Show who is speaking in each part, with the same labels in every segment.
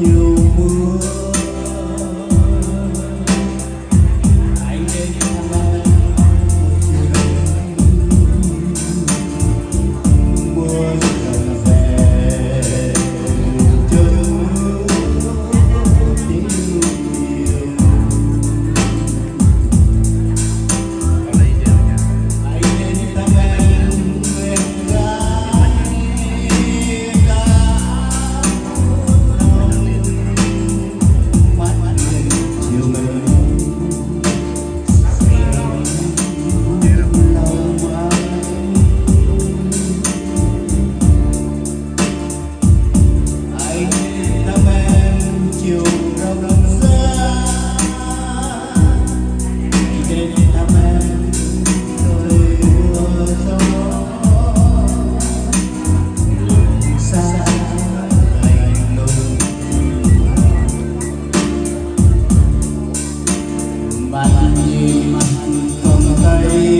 Speaker 1: you.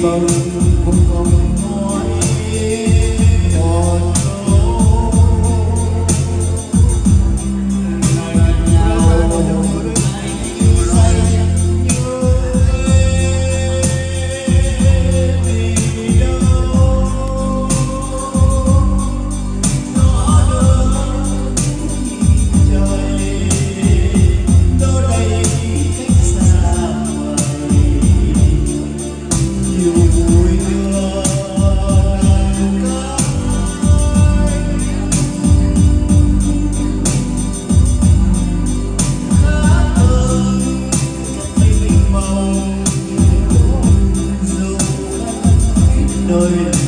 Speaker 1: people good.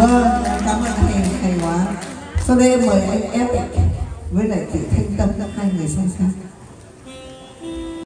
Speaker 2: Vâng, cảm ơn anh em hay quá. Sau đây em mời anh Epic với lại chị Thanh Tâm hai người song song.